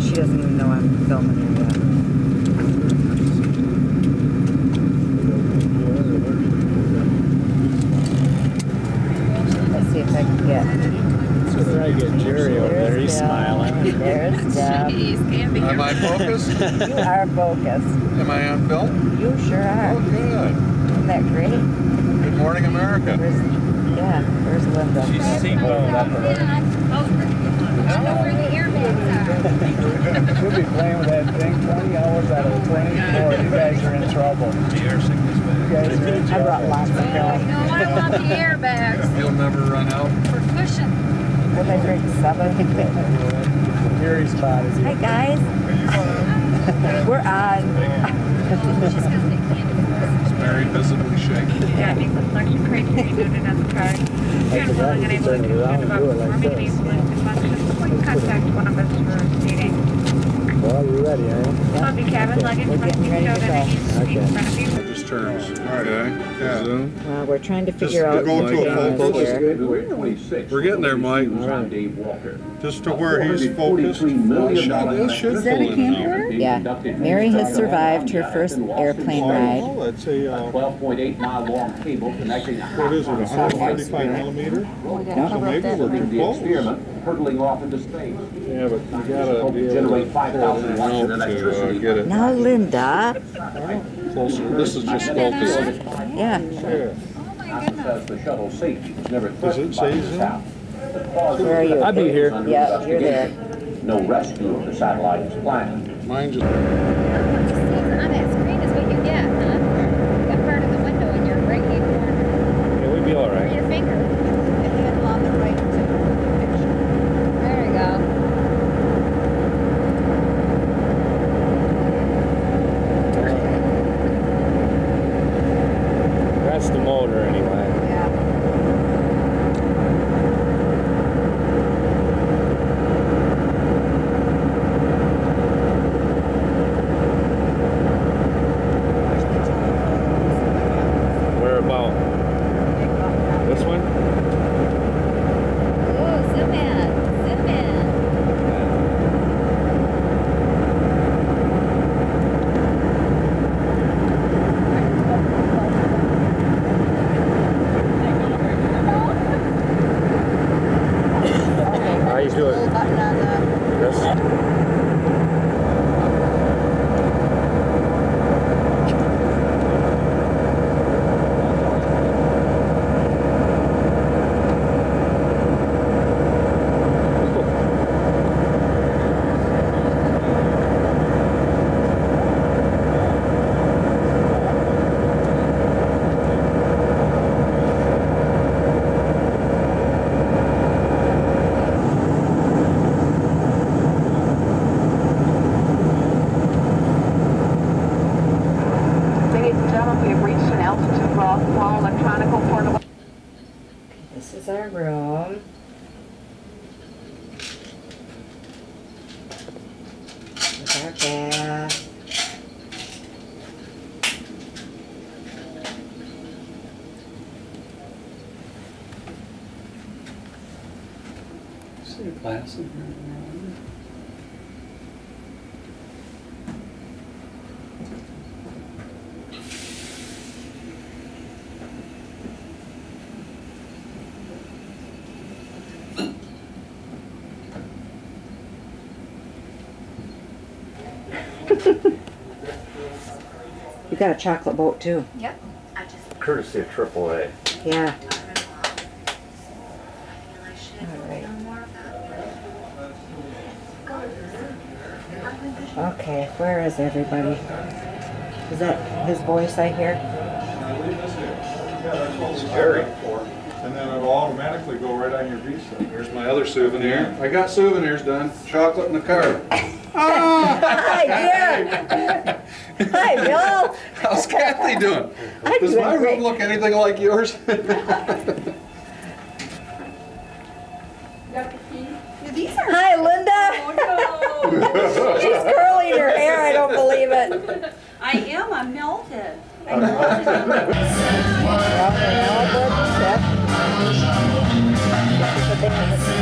She doesn't even know I'm filming her yet. Let's see if I can get. So try to get Jerry over there. He's There's Bill. smiling. There's Deb. Am I focused? You are focused. Am I on film? You sure Oh, are. good. Isn't that great? Good morning, America. Where's, yeah, where's Linda? She's seatbelt up already. She'll be playing with that thing 20 hours out of the 24. You guys are in trouble. The air sickness I bag. You guys are in trouble. brought lots of No, film. I want the airbags You'll never run out. for cushion. What did I drink? Seven? Gary spot is Hi, guys. We're on. She's gonna take candy. It's very visibly shaking. Yeah, it makes it look crazy when you're it on the car. You're forgot willing and you able turn to it around concern about do it like performing this. these limited functions, please contact one of us for meeting. Well, you ready, are you? I'll be cabin luggage We're must be stowed in any go. seat in front of you. Just turns. Okay. Yeah. Zoom. Well, we're trying to Just figure out. go to a full focus. We're getting there, Mike. right. Just to where he's focused. Well, shot this should Is that a pull in now. Camper? Yeah. Mary has survived her first airplane ride. Oh, it's a, uh, 12.8 mile long cable connecting a what is it, house 135 millimeter? So maybe we're too the close. experiment hurtling off into space. Yeah, but you gotta Hope be to able generate to 5,000 watts of to uh, electricity. get it Now, Linda. closer. This is just focusing. Yeah. Yeah. NASA says the shuttle safety was never Does it threatened by say this Zoom? attack. The cause of Where are you? the I'll be here. under Yeah, you're there. No rescue of the satellite is planned. Mine just, On that screen is what you get, huh? That part of the window in your right hand corner. Yeah, we'd be all Or right. your finger. If you had on the right to picture. There you go. That's the motor anyway. Yeah. Where about? This one? Ooh, zoom in. Zoom in. How you do it? Button on the This? Ladies and gentlemen, we have reached an altitude for all all electronic portable This is our room. With our bath. See a glass in. You got a chocolate boat too. Yep. Courtesy of AAA. Yeah. Where is everybody? Is that his voice I hear? Jerry. And then it'll automatically go right on your visa. Here's my other souvenir. I got souvenirs done. Chocolate in the car. Ah! Hi, dear. Hi, Bill. How's Kathy doing? I'm Does doing my great. room look anything like yours?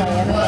Thank you.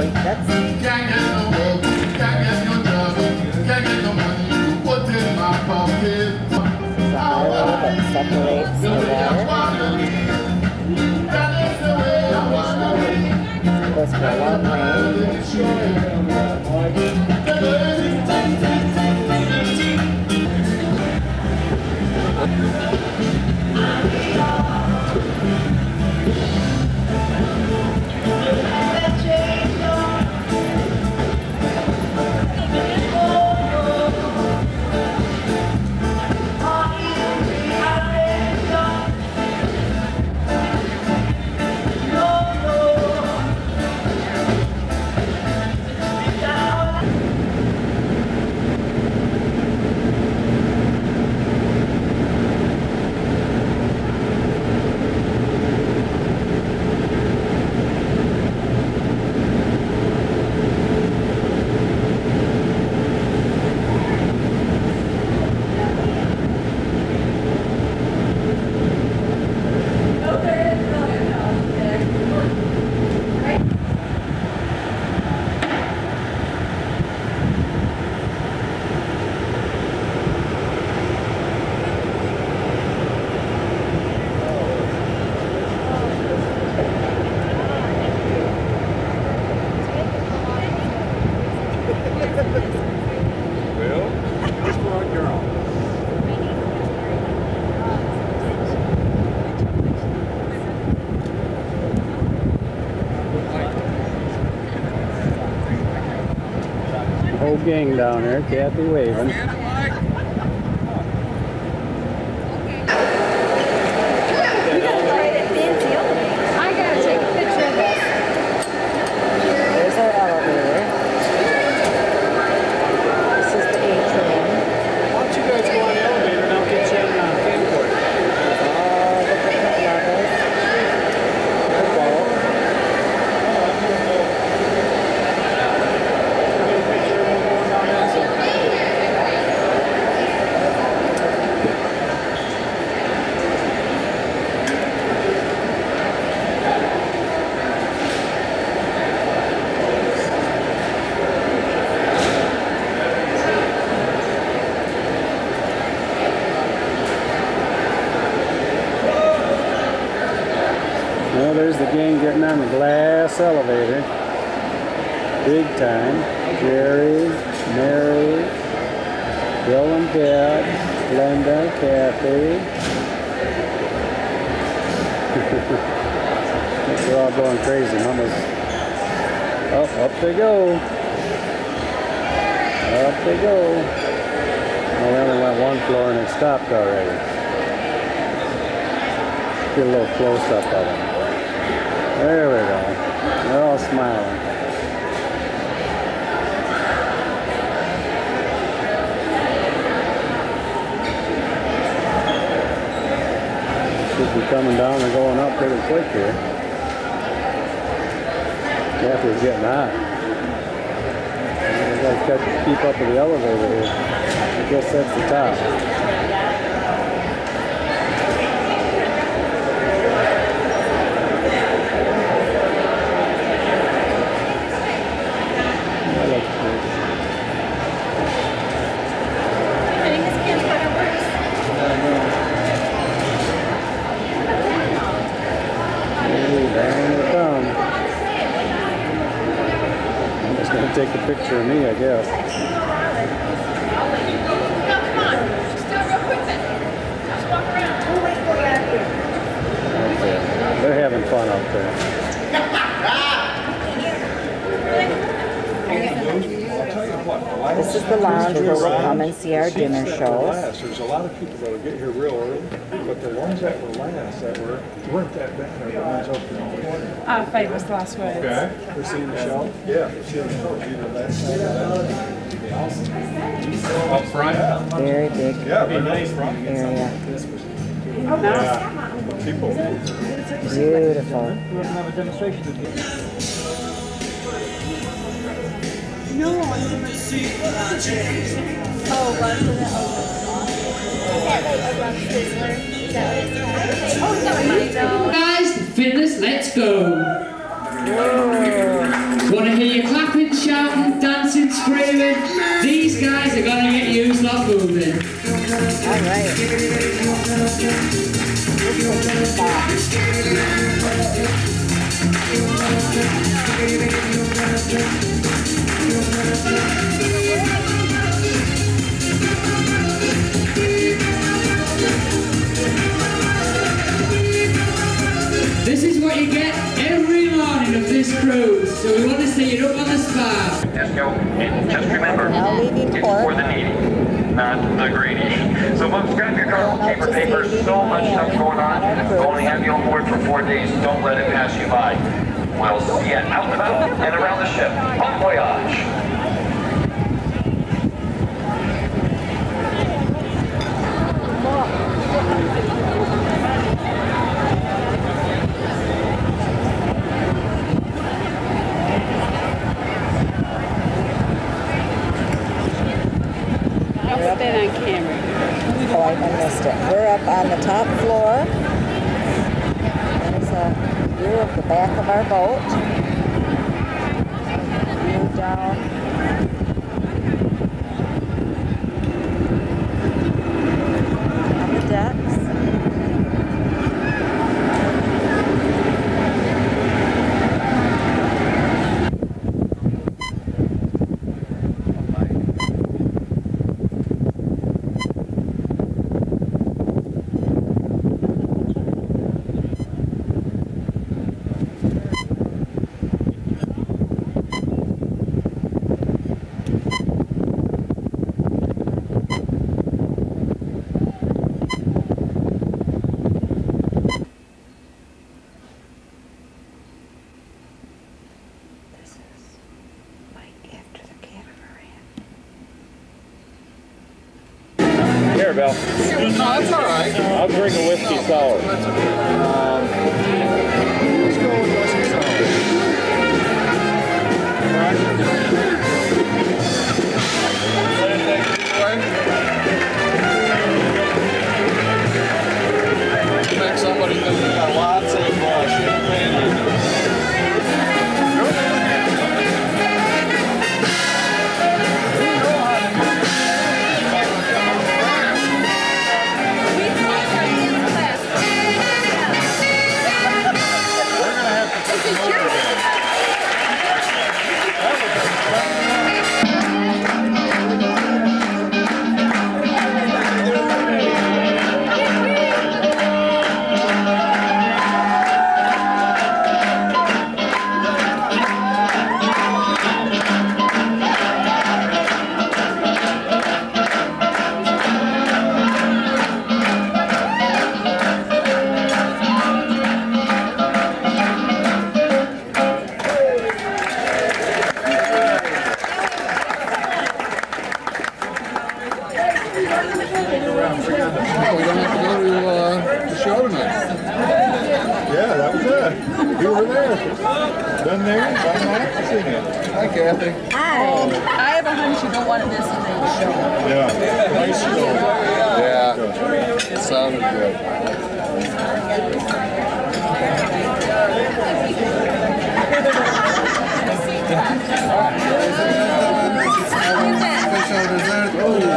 A highway that separates the water. Goes for gang down there, Kathy waving. I gotta take a picture of this. There's our elevator. This is the atrium. Why don't you guys go on the elevator and I'll get you on uh, camcorder? All the different levels. Well, there's the gang getting on the glass elevator. Big time. Jerry, Mary, Bill and Deb, Linda, Kathy. They're all going crazy. Mama's up, up they go. Up they go. Well, they only went one floor and it stopped already. Get a little close up of them. There we go. They're all smiling. Should be coming down and going up pretty quick here. Getting hot. We gotta keep up with the elevator here. I guess that's the top. That looks good. Ooh, down they come. I'm just gonna take a picture of me, I guess. Okay. They're having fun up there. This is the lounge where we come and see our dinner Seats that shows. There's a lot of people that'll get here real early, but the ones that were last that were, weren't that bad, are the ones up in the corner. Uh, famous last words. Okay. We're seeing the show? Yeah, we're seeing the show, either that side or that side. Up front? Very big Yeah, very nice front. area. Yeah. People. Beautiful. Oh, Bob Sizzler. Is that what it's called? Guys, fitness, let's go. Want to hear you clapping, shouting, dancing, screaming? These guys are gonna get you stop moving. All right. This is what you get every morning of this cruise. So we want to see you up on the spot. Disco, and just remember, Now leaving it's for the needy, not the greedy. So folks, grab your carnival paper papers, so much stuff going on. Only have you on board for four days, don't let it pass you by. We'll see you out and about and around the ship. Bon voyage! I'll put that on camera. Oh, I I missed it. We're up on the top floor. View of the back of our boat. View down. On the decks. This is like after the catamaran. Here, Bill. that's all right. I'll drink a whiskey Special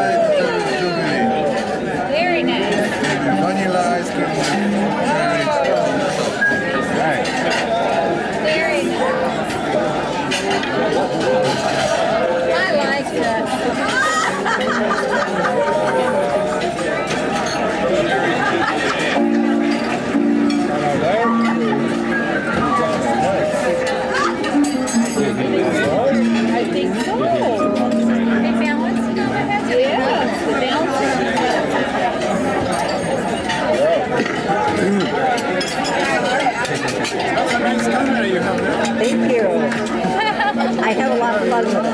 Thank you. I have a lot of fun with it.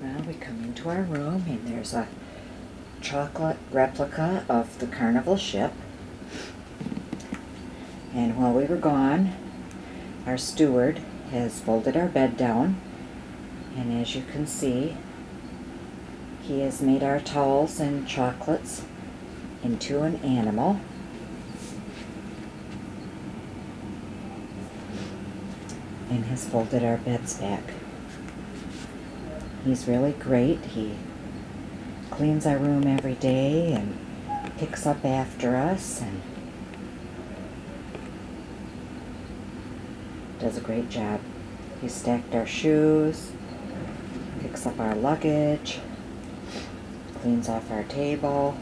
Now we come into our room and there's a chocolate replica of the carnival ship. And while we were gone, our steward has folded our bed down. And as you can see, He has made our towels and chocolates into an animal. And has folded our beds back. He's really great. He cleans our room every day and picks up after us and does a great job. He stacked our shoes, picks up our luggage, cleans off our table.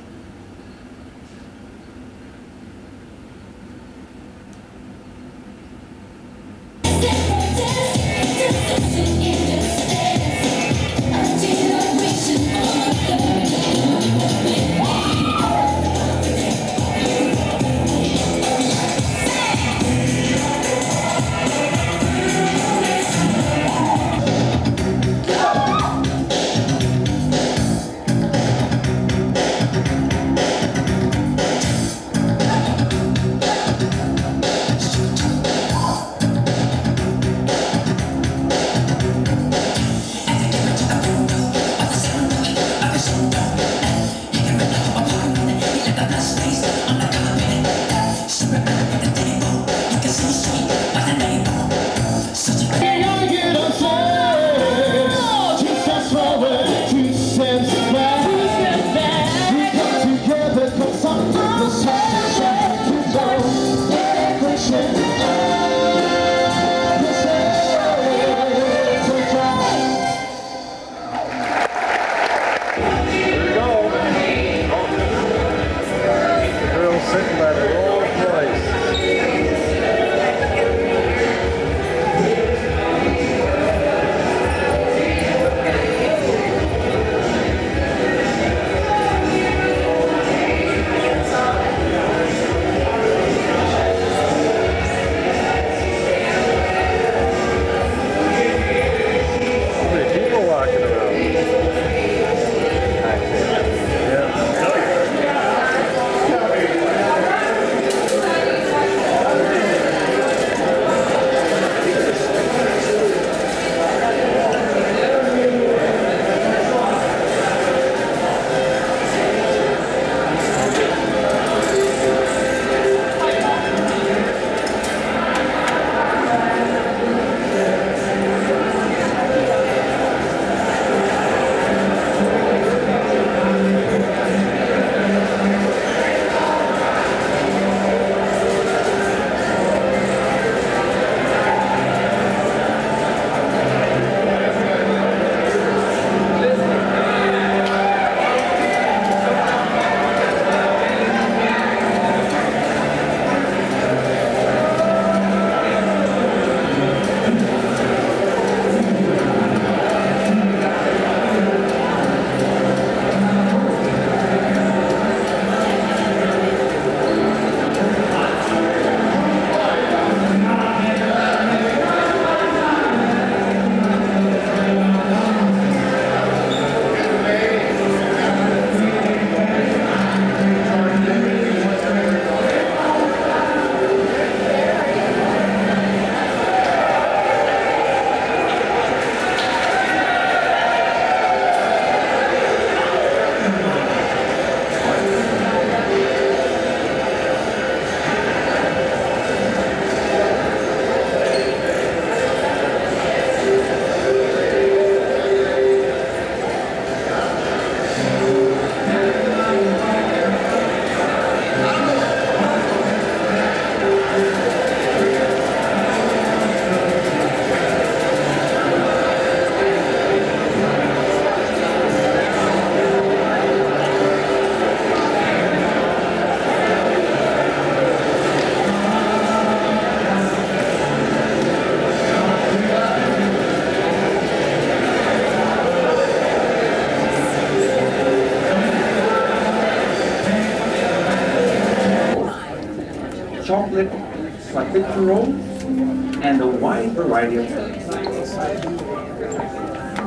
Profiterole, and a wide variety of flavors.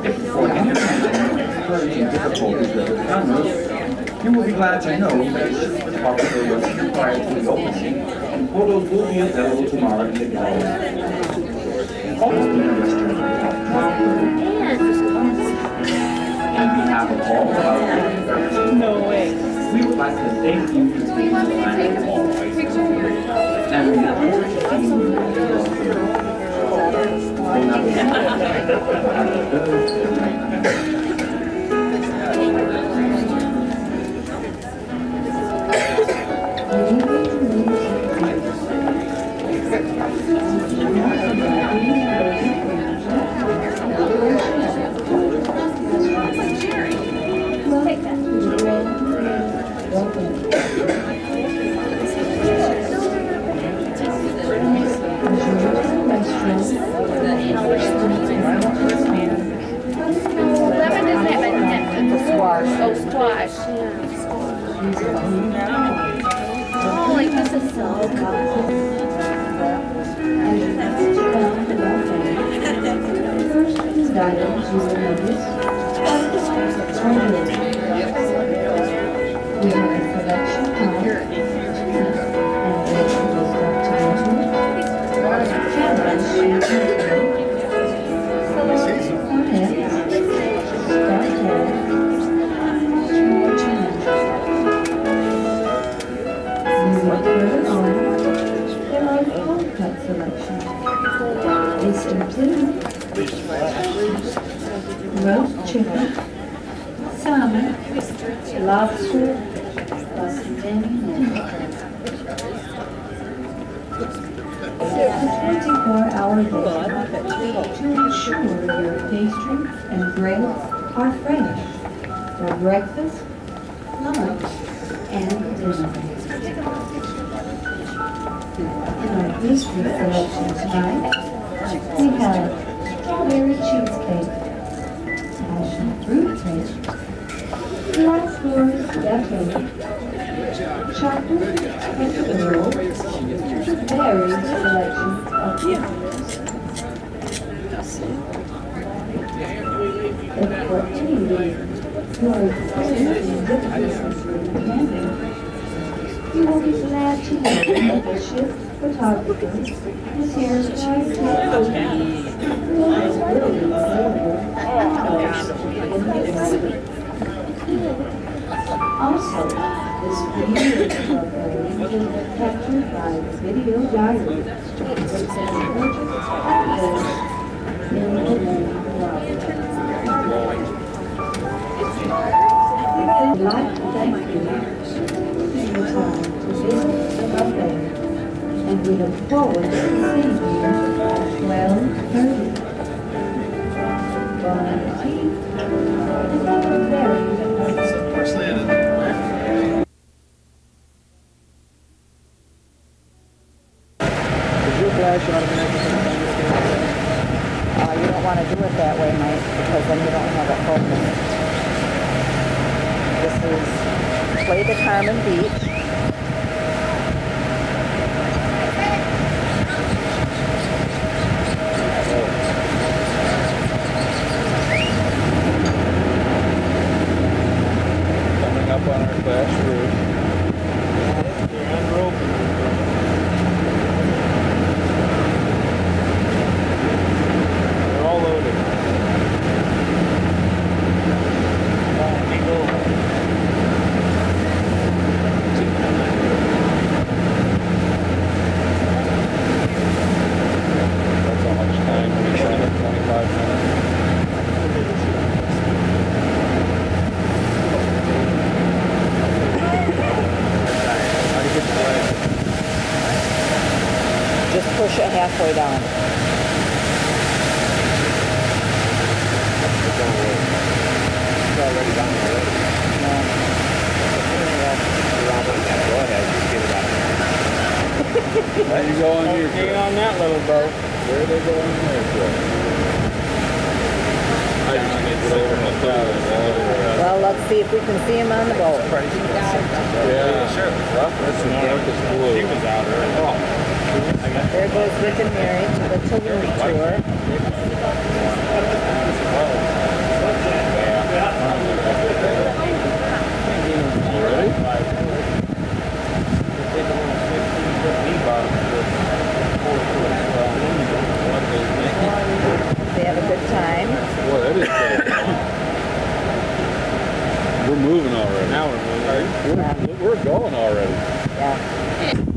If for any reason you experience difficulties with the cameras, you will be glad to know that the profiterole was required to the opening, and photos will be available tomorrow in the gallery. Also, in the restaurant, and we behalf of all of our members, No way. we would like to thank you for taking the time to call. And you will be glad to know that the ship's photographer is here to is the morning. Also, this video is photo captured by Video Diary, which the lobby. We'd like thank you and we look forward to seeing you at 12.30. halfway down. It's already down already. Go ahead, just get it out. There you go on here. Hang on that little boat. Where they go on there? I just need to over my Well, let's see if we can see him on the boat. Yeah, sure. That's the darkest blue. He was out early. Oh. There goes Rick and Mary to the Tulum tour. They have a good time. Boy, that is we're moving already. Now we're moving. We're, we're going already. Yeah.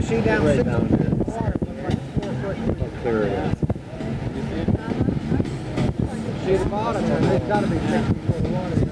You down right six it? Bottom, they've got to be checked for the water.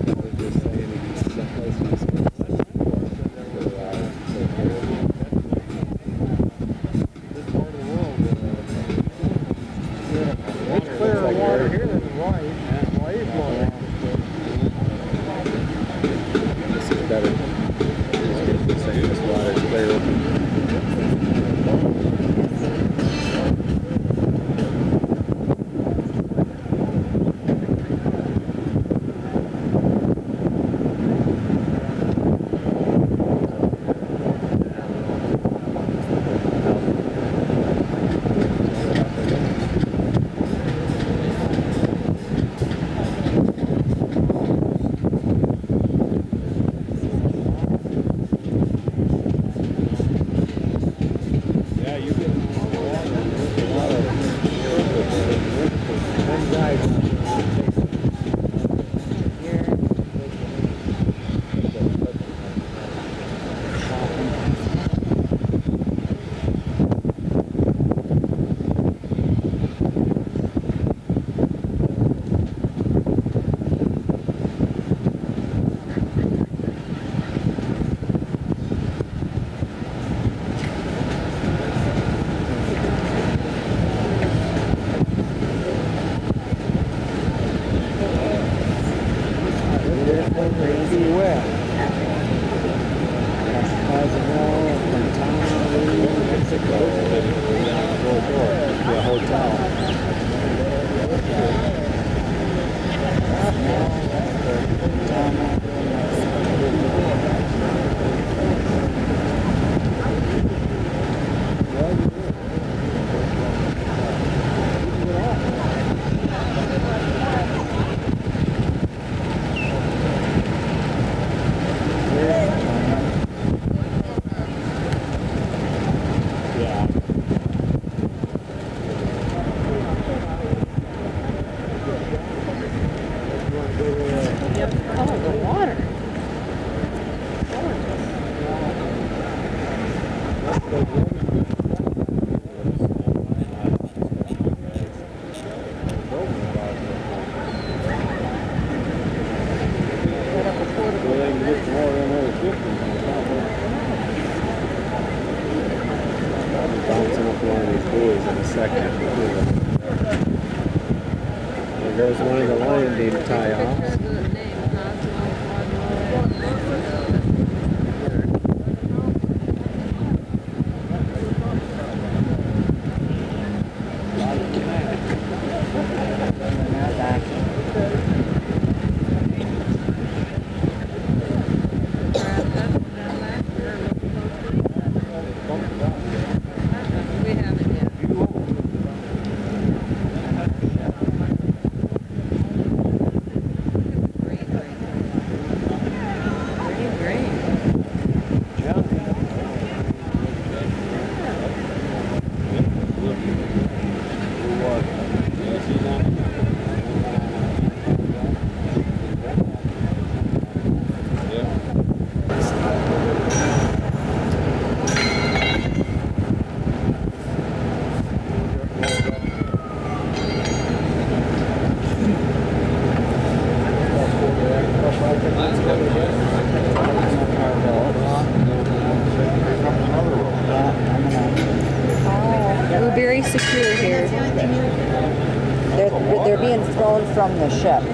ship.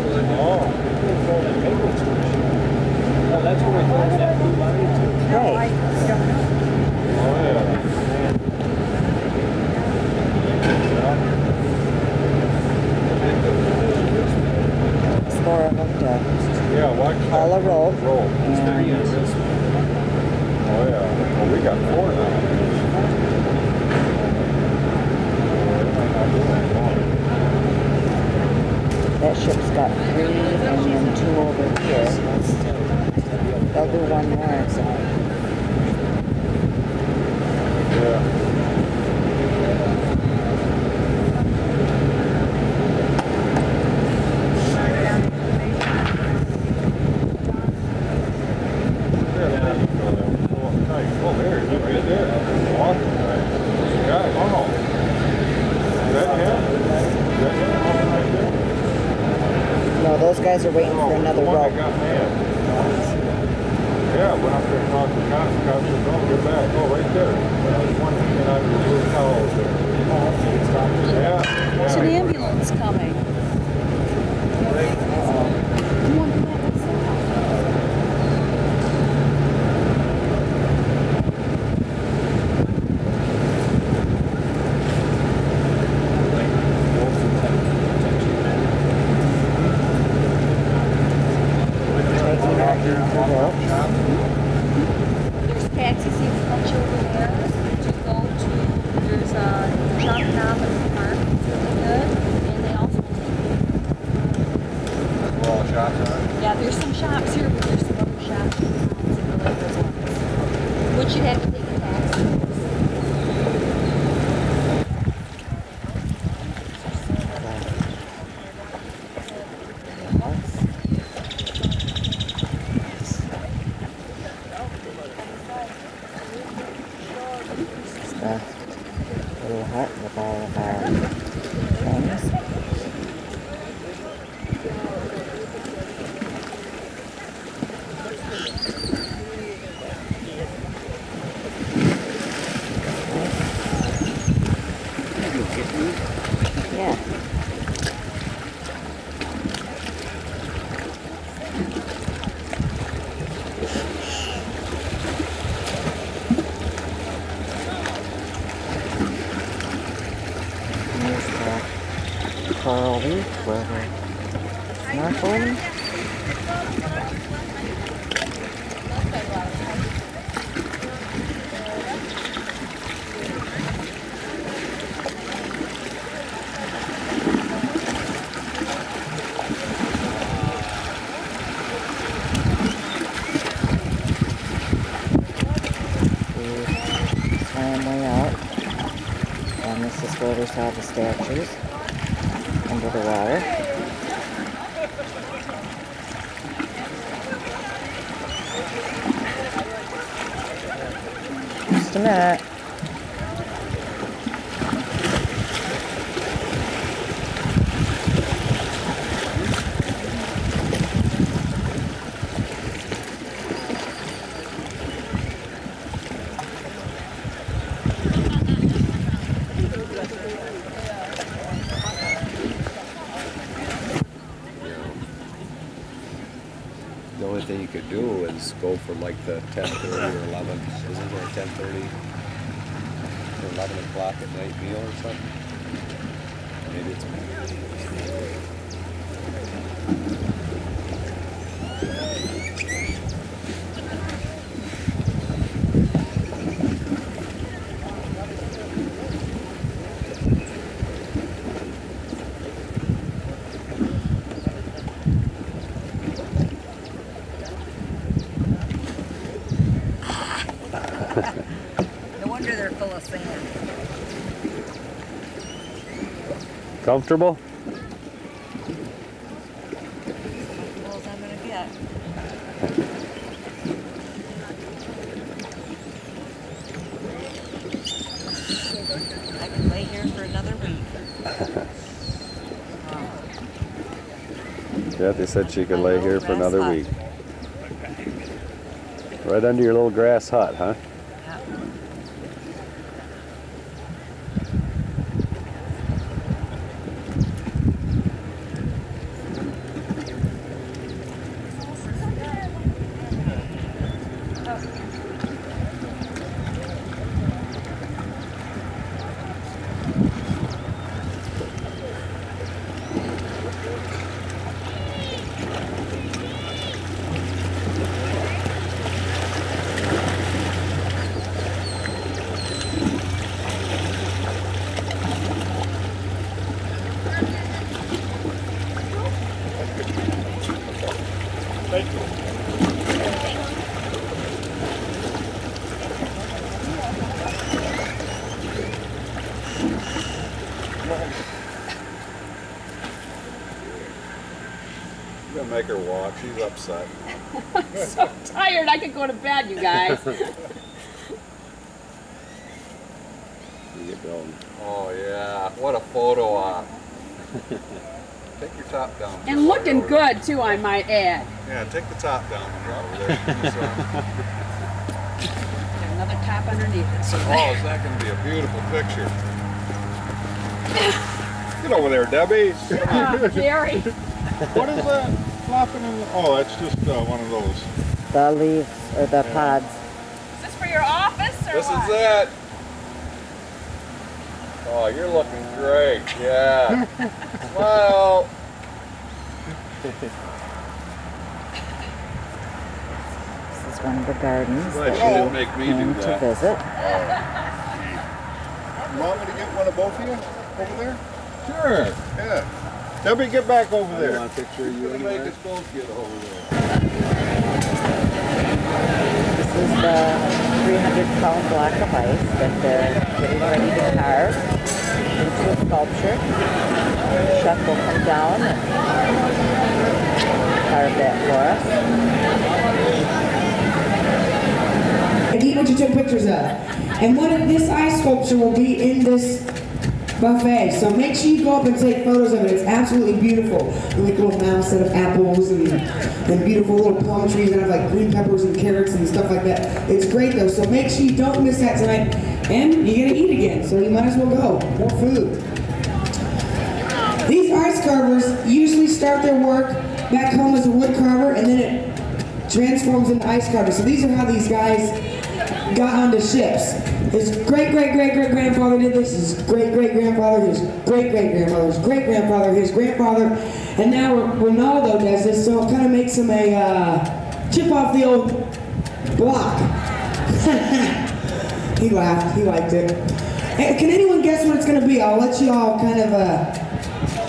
those guys are waiting for another rope. Yeah, went up there and talked to cops. Cops said, don't get back. Oh, right there. One. Yeah. There's an ambulance coming. cloudy weather. Not out, and this is where we saw the statues. For like the ten thirty or eleven, isn't there a ten thirty? Or eleven o'clock at night meal or something? Maybe it's. No wonder they're full of sand. Comfortable? Well, as I'm gonna get. I can lay here for another week. Kathy said she could lay here for another hut. week. Right under your little grass hut, huh? Yeah. Thank you. You gonna make her walk, she's upset. so tired, I could go to bed, you guys. You get going. Oh yeah, what a photo op. Take your top down. and looking good, too, I might add. Yeah, take the top down when you're over there. So- There's another top underneath it. So Oh, is that gonna be a beautiful picture? Get over there, Debbie. Ah, Gary. What is that flopping in the, oh, that's just uh, one of those. The leaves or the pods. Is this for your office or This what? is it. Oh, you're looking great. Yeah. Well, This is one of the gardens Glad that you didn't we make me came do to that. visit. you want me to get one of both of you over there? Sure. Yeah. Debbie, get back over there. want a picture of you Make anywhere? us both get over there. This is the 300 pound block of ice that they're getting ready to carve into a sculpture. Chef will come down and carve that for us. Eat what you took pictures of. And one of this ice sculpture will be in this buffet. So make sure you go up and take photos of it. It's absolutely beautiful. Like little mouse set of apples and, and beautiful little palm trees that have like green peppers and carrots and stuff like that. It's great though. So make sure you don't miss that tonight. And you're gonna eat again, so you might as well go. More food. These ice carvers usually start their work back home as a wood carver and then it transforms into ice carver. So these are how these guys got onto ships. His great great great great grandfather did this, his great great grandfather, his great great grandfather, his great grandfather, his grandfather, and now Ronaldo does this, so it kind of makes him a uh, chip off the old block. he laughed, he liked it. Can anyone guess what it's going to be? I'll let you all kind of uh,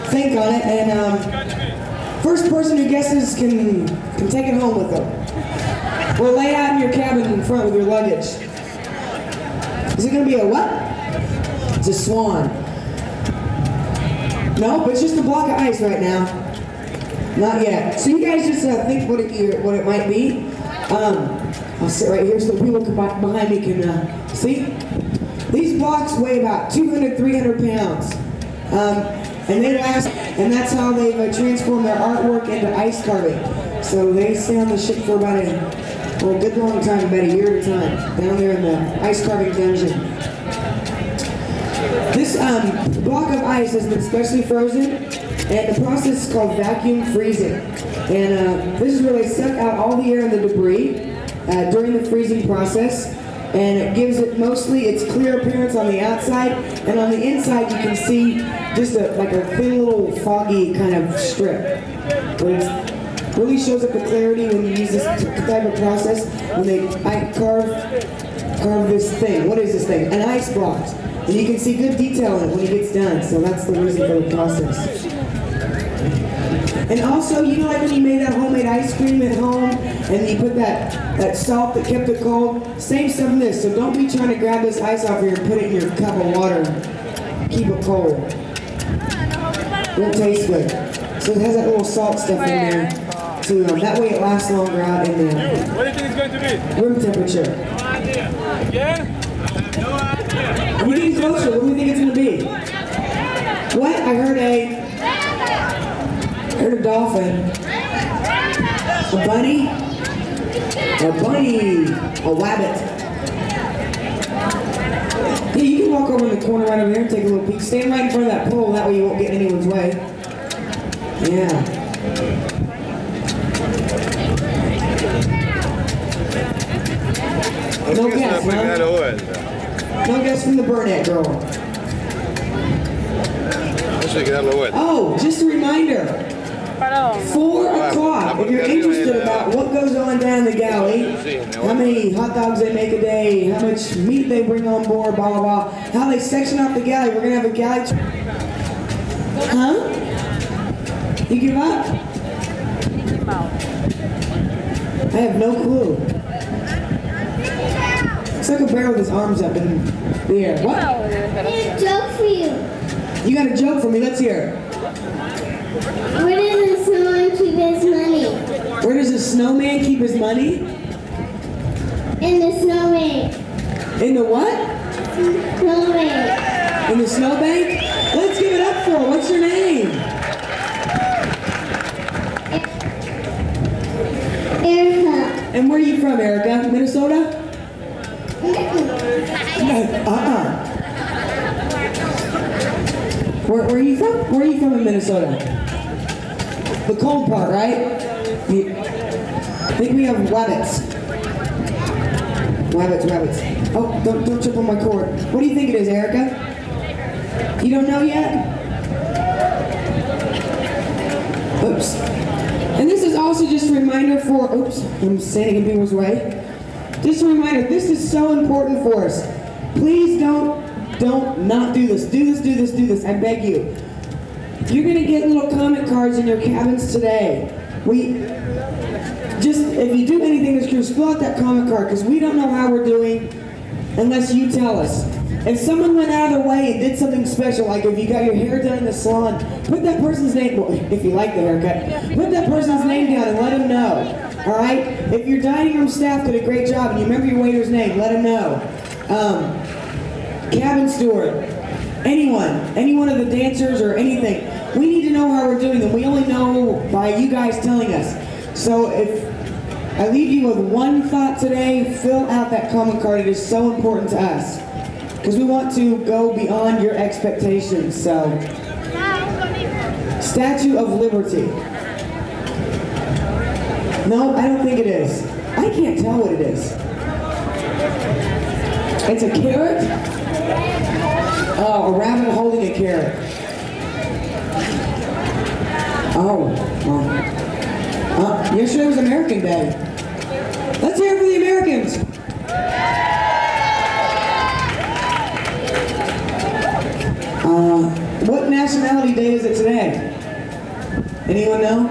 think on it, and um, first person who guesses can can take it home with them. Or lay out in your cabin in front with your luggage. Is it gonna be a what? It's a swan. No, but it's just a block of ice right now. Not yet. So you guys just uh, think what it what it might be. Um, I'll sit right here so the people behind me can uh, see. These blocks weigh about 200, 300 pounds. Um, and they last, and that's how they've uh, transformed their artwork into ice carving. So they stay on the ship for about a, well, a good long time, about a year at a time, down there in the ice carving dungeon. This um, block of ice has been specially frozen, and the process is called vacuum freezing. And uh, this is where they suck out all the air and the debris uh, during the freezing process. And it gives it mostly its clear appearance on the outside. And on the inside, you can see just a, like a thin little foggy kind of strip. Really shows up the clarity when you use this type of process. When they I carve, carve this thing. What is this thing? An ice block. And you can see good detail in it when it gets done. So that's the reason for the process. And also, you know like when you made that homemade ice cream at home and you put that, that salt that kept it cold? Same stuff in this. So don't be trying to grab this ice off here and put it in your cup of water. Keep it cold. it won't taste good. So it has that little salt stuff in there. Too. um, that way it lasts longer out in the What do you think it's going to be? room temperature. Again? No idea. I'm getting closer. What do you think it's going to be? What? I heard a heard a dolphin. A bunny? A bunny. A wabbit. Yeah, you can walk over in the corner right over there and take a little peek. Stand right in front of that pole, that way you won't get in anyone's way. Yeah. No guess, huh? No guess from the Burnett girl. Oh, just a reminder. Four o'clock. If you're interested about what goes on down the galley, how many hot dogs they make a day, how much meat they bring on board, blah blah blah, how they section off the galley. We're gonna have a galley. Huh? You give up? I have no clue. It's like a bear with his arms up in the air. What? a joke for you. You got a joke for me? Let's hear. it. Where does the snowman keep his money? Where does a snowman keep his money? In the snowman. In the what? Snowman. In the snowbank? Let's give it up for her. What's your name? Erica. And where are you from, Erica? Minnesota? Uh-uh. Where, where are you from? Where are you from in Minnesota? The cold part, right? I think we have rabbits. Rabbits, rabbits. Oh, don't, don't trip on my cord. What do you think it is, Erica? You don't know yet? Oops. And this is also just a reminder for, oops, I'm standing in people's way. Just a reminder, this is so important for us. Please don't, don't not do this. Do this, do this, do this. I beg you. You're gonna get little comment cards in your cabins today. We, just, if you do anything that's cruise, fill out that comment card, because we don't know how we're doing unless you tell us. If someone went out of their way and did something special, like if you got your hair done in the salon, put that person's name, well, if you like the haircut, put that person's name down and let them know. All right? If your dining room staff did a great job and you remember your waiter's name, let them know. Um, cabin steward, anyone, any one of the dancers or anything. We need to know how we're doing, and we only know by you guys telling us. So if I leave you with one thought today, fill out that comment card. It is so important to us because we want to go beyond your expectations. So, Statue of Liberty. No, I don't think it is. I can't tell what it is. It's a carrot? Oh, a rabbit holding a carrot. Oh, well. Uh, yesterday was American Day. Let's hear it for the Americans. Uh, what nationality day is it today? Anyone know?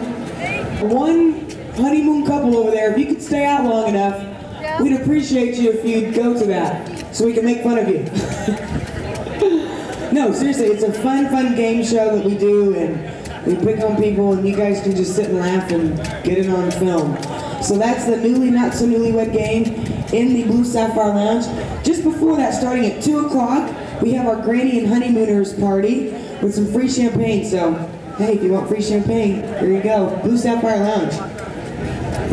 One honeymoon couple over there, if you could stay out long enough, we'd appreciate you if you'd go to that so we can make fun of you. no, seriously, it's a fun, fun game show that we do and we pick on people and you guys can just sit and laugh and get it on film. So that's the newly not so newlywed game in the Blue Sapphire Lounge. Just before that, starting at 2 o'clock, we have our Granny and Honeymooners party with some free champagne. So, hey, if you want free champagne, there you go. Blue Sapphire Lounge.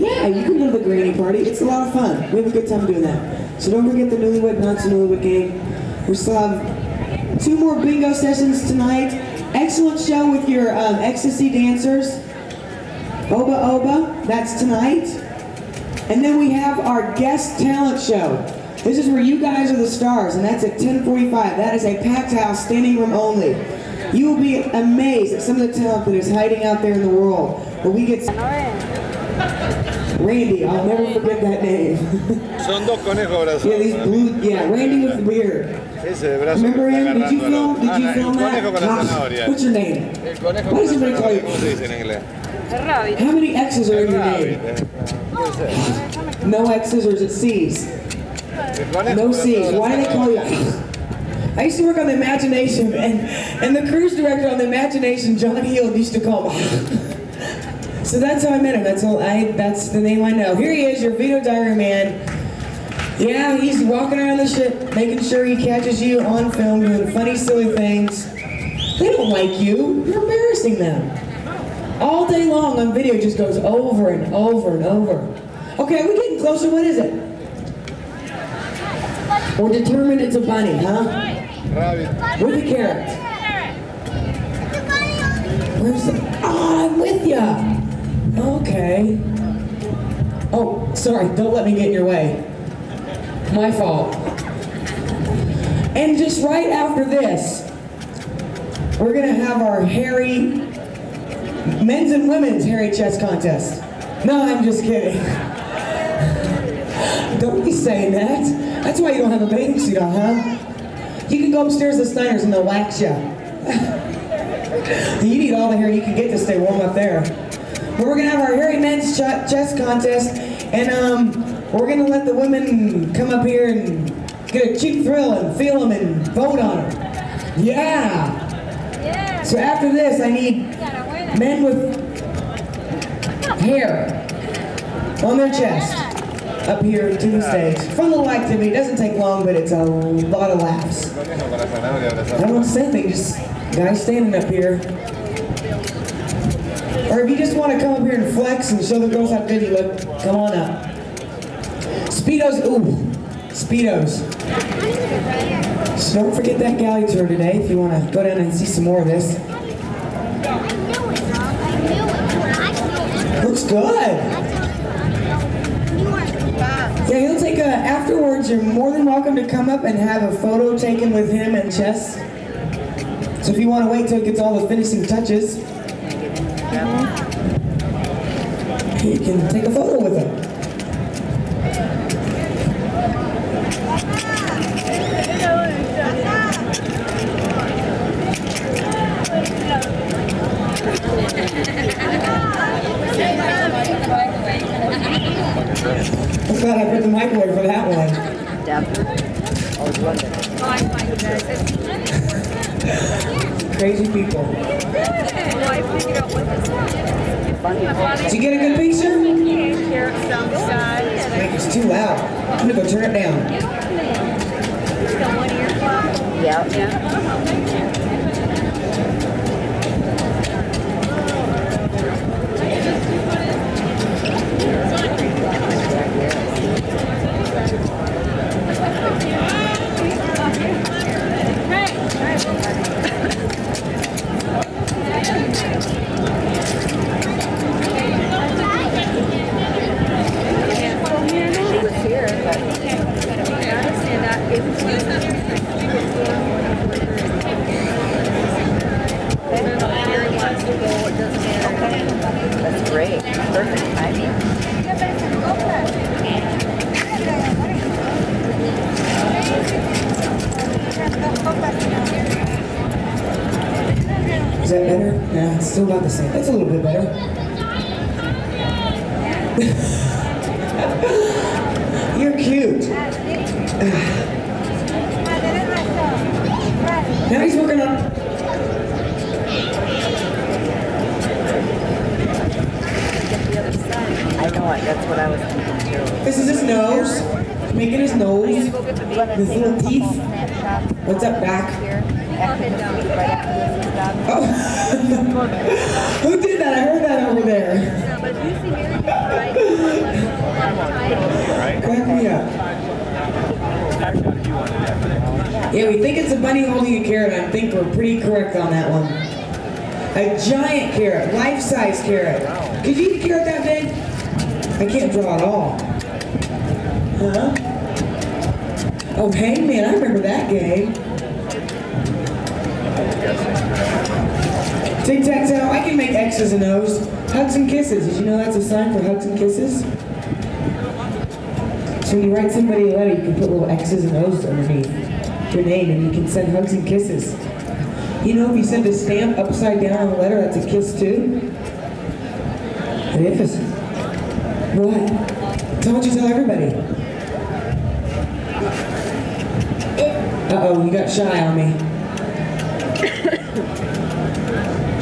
Yeah, you can go to the Granny party. It's a lot of fun. We have a good time doing that. So don't forget the Newlywed Not So Newlywed game. We still have two more bingo sessions tonight. Excellent show with your um, ecstasy dancers. Oba Oba, that's tonight. And then we have our guest talent show. This is where you guys are the stars, and that's at 1045. That is a packed house, standing room only. You will be amazed at some of the talent that is hiding out there in the world. But we get Randy, I'll never forget that name. Son dos conejos brazos. yeah, these blue, yeah, Randy with the beard. Ese brazo Remember him? Did you agarrando film? Did you film that? conejo con la Gosh, zanahoria. What's your name? El conejo Why does everybody call you? ¿Cómo se dice en inglés? How many X's are in your name? eh. No X's or is it C's? No C's. Why do they call you? I used to work on the Imagination, and and the cruise director on the Imagination, John Heald, used to call me. So that's how I met him. That's all. I. That's the name I know. Here he is, your Vito Diary man. Yeah, he's walking around the ship, making sure he catches you on film doing funny, silly things. They don't like you. You're embarrassing them. All day long on video just goes over and over and over. Okay, we're getting closer. What is it? We're determined it's a bunny, huh? Rabbit. With a carrot. Where's the... Oh, I'm with ya. Okay. Oh, sorry. Don't let me get in your way. My fault. And just right after this, we're gonna have our hairy men's and women's hairy chest contest. No, I'm just kidding. Don't be saying that. That's why you don't have a bathing suit on, huh? You can go upstairs to Snyder's and they'll wax you. you need all the hair you can get to stay warm up there. But we're gonna have our hairy men's ch- chest contest, and um, we're gonna let the women come up here and get a cheap thrill and feel them and vote on them. Yeah. So after this, I need men with hair on their chest up here to the stage. Fun little activity. It doesn't take long, but it's a lot of laughs. Conejo con la zanahoria I don't want to say anything, just guys standing up here. Or if you just want to come up here and flex and show the girls how good you look, come on up. Speedos, ooh, Speedos. So don't forget that galley tour today if you want to go down and see some more of this. Looks good. Yeah, he'll take a, afterwards, you're more than welcome to come up and have a photo taken with him and Chess. So if you want to wait till it gets all the finishing touches, you can take a photo with him. I'm glad I put the microwave for that one. Crazy people. Did you get a good picture? Like it's too loud. I'm gonna go turn it down. Yep. She was here, but that's great. Perfect timing. Is that better? Yeah, it's still about the same. That's a little bit better. You're cute. now he's working on. I know it. That's what I was thinking too. This is his nose. Making his nose. His little teeth. What's up back? Oh. Who did that? I heard that over there. Crack me up. Yeah, we think it's a bunny holding a carrot. I think we're pretty correct on that one. A giant carrot, life-size carrot. Could you eat a carrot that big? I can't draw at all. Huh? Oh, Hangman, I remember that game. Tic-tac-toe, I can make X's and O's. Hugs and kisses. Did you know that's a sign for hugs and kisses? So when you write somebody a letter, you can put little X's and O's underneath your name and you can send hugs and kisses. You know if you send a stamp upside down on a letter, that's a kiss too? It is. What? Tell what you tell everybody. Uh-oh, you got shy on me.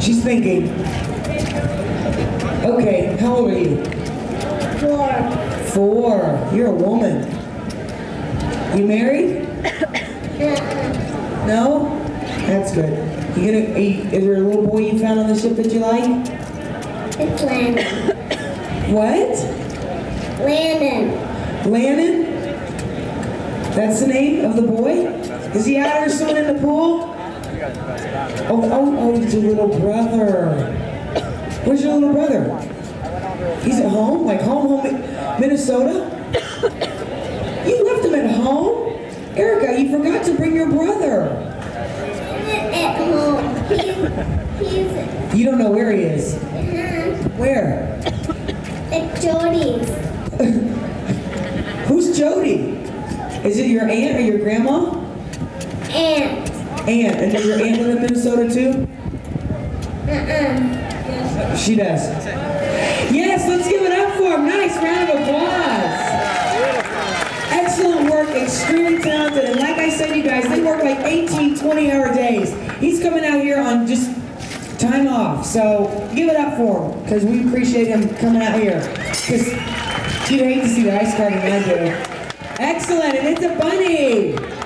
She's thinking. Okay, how old are you? Four. Four. You're a woman. You married? No? That's good. You gonna? You, is there a little boy you found on the ship that you like? It's Landon. What? Landon. Landon? That's the name of the boy? Is he out there swimming in the pool? Oh, oh, oh, he's your little brother. Where's your little brother? He's at home? Like home, home, Minnesota? You left him at home? Erica, you forgot to bring your brother. He's, You don't know where he is. uh, Where? at Jody's. Who's Jody? Is it your aunt or your grandma? Aunt. Aunt. And does your aunt live in Minnesota too? Uh-uh. She does. Yes, let's give it up for him. Nice round of applause. Excellent work, extremely talented. And like I said, you guys, they work like 18, 20 hour days. He's coming out here on just time off. So give it up for him because we appreciate him coming out here. Because you'd hate to see the ice carving I do. Excellent, and it's a bunny.